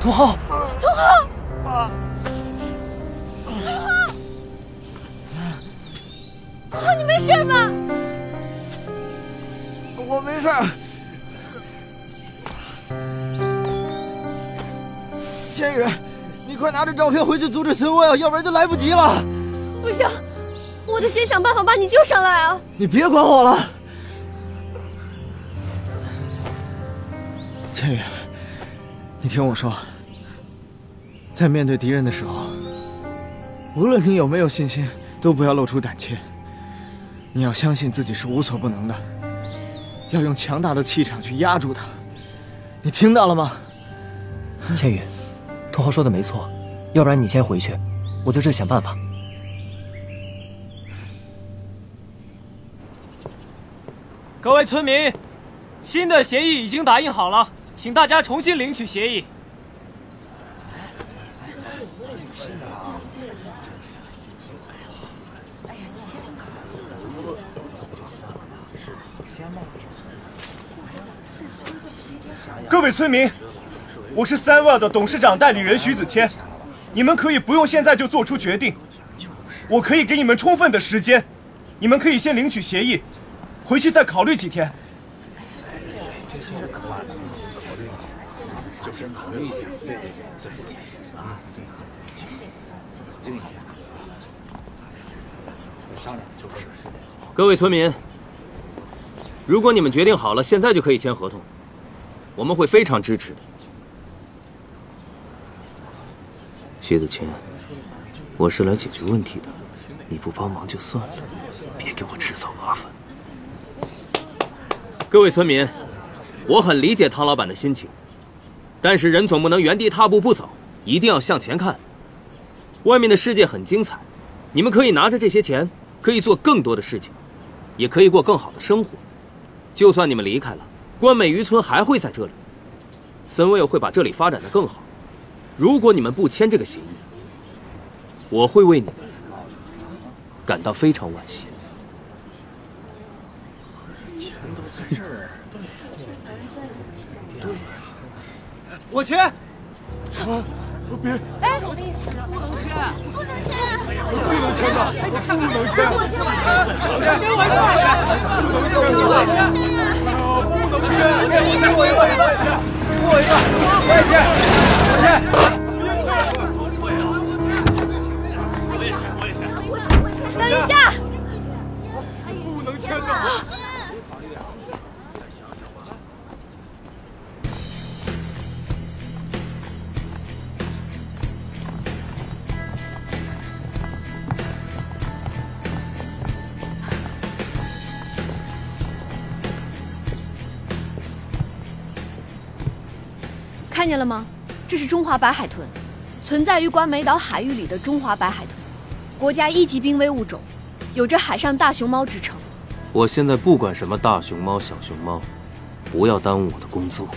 土豪，土豪，啊！土豪，土豪，你没事吧？我没事。千羽，你快拿着照片回去阻止森威，要不然就来不及了。不行，我得先想办法把你救上来啊！你别管我了，千羽，你听我说，在面对敌人的时候，无论你有没有信心，都不要露出胆怯。你要相信自己是无所不能的，要用强大的气场去压住他。你听到了吗，千羽？土豪说的没错，要不然你先回去，我在这想办法。各位村民，新的协议已经打印好了，请大家重新领取协议。各位村民。我是三旺的董事长代理人徐子谦，你们可以不用现在就做出决定，我可以给你们充分的时间，你们可以先领取协议，回去再考虑几天。考虑一下，对对对，啊，商量就是。各位村民，如果你们决定好了，现在就可以签合同，我们会非常支持的。徐子谦，我是来解决问题的，你不帮忙就算了，别给我制造麻烦。各位村民，我很理解汤老板的心情，但是人总不能原地踏步不走，一定要向前看。外面的世界很精彩，你们可以拿着这些钱，可以做更多的事情，也可以过更好的生活。就算你们离开了，关美渔村还会在这里，森威尔会把这里发展的更好。如果你们不签这个协议，我会为你们感到非常惋惜。钱都在这儿，对我签。啊！别！哎，不能签，不能签，不能签的，不能签，我签，不能签，不能签，不能签，不能签，不能签！不能签！不能签！不能签。别签！看见了吗？这是中华白海豚，存在于关美岛海域里的中华白海豚，国家一级濒危物种，有着“海上大熊猫”之称。我现在不管什么大熊猫、小熊猫，不要耽误我的工作。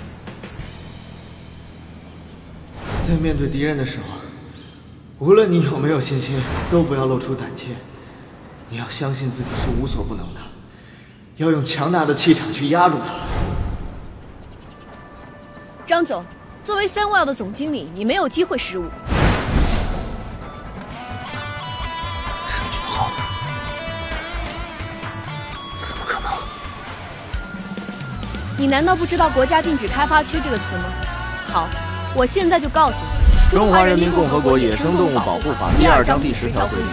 在面对敌人的时候，无论你有没有信心，都不要露出胆怯。你要相信自己是无所不能的，要用强大的气场去压住他。张总。作为 Sunwell 的总经理，你没有机会失误。沈俊浩，怎么可能？你难道不知道“国家禁止开发区”这个词吗？好，我现在就告诉你，《中华人民共和国野生动物保护法》第二章第十条规定，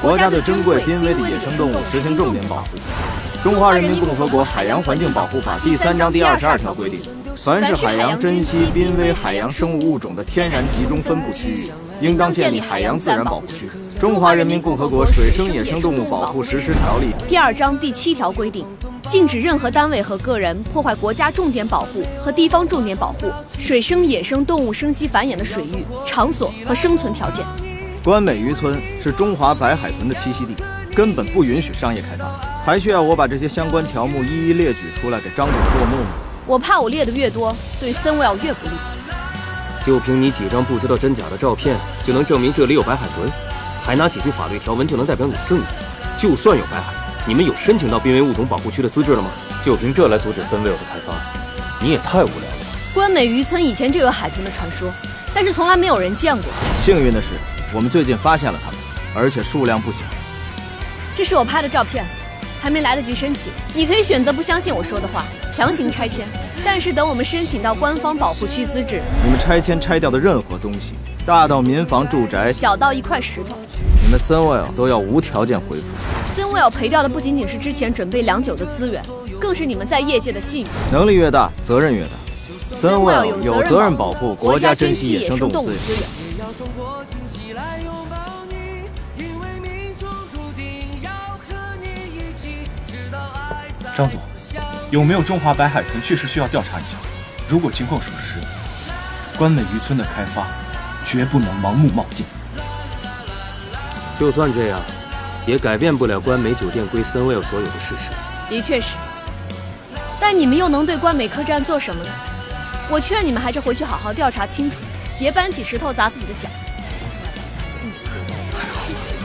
国家对珍贵濒危的野生动物实行重点保护。《中华人民共和国海洋环境保护法》第三章第二十二条规定。凡是海洋珍稀濒危海洋生物物种的天然集中分布区域，应当建立海洋自然保护区。《中华人民共和国水生野生动物保护实施条例》第二章第七条规定，禁止任何单位和个人破坏国家重点保护和地方重点保护水生野生动物生息繁衍的水域、场所和生存条件。关美渔村是中华白海豚的栖息地，根本不允许商业开发。还需要我把这些相关条目一一列举出来给张总过目吗？我怕我列的越多，对森威尔越不利。就凭你几张不知道真假的照片，就能证明这里有白海豚？还拿几句法律条文就能代表你的正义？就算有白海豚，你们有申请到濒危物种保护区的资质了吗？就凭这来阻止森威尔的开发，你也太无聊了。关美渔村以前就有海豚的传说，但是从来没有人见过。幸运的是，我们最近发现了它们，而且数量不小。这是我拍的照片，还没来得及申请。你可以选择不相信我说的话，强行拆迁。但是等我们申请到官方保护区资质，你们拆迁拆掉的任何东西，大到民房、住宅，小到一块石头，你们森威尔都要无条件恢复。森威尔赔掉的不仅仅是之前准备良久的资源，更是你们在业界的信誉。能力越大，责任越大。森威尔有责任保护国家珍稀野生动物资源。张总，有没有中华白海豚？确实需要调查一下。如果情况属实，关美渔村的开发绝不能盲目冒进。就算这样，也改变不了关美酒店归森威尔所有的事实。的确是，但你们又能对关美客栈做什么呢？我劝你们还是回去好好调查清楚，别搬起石头砸自己的脚。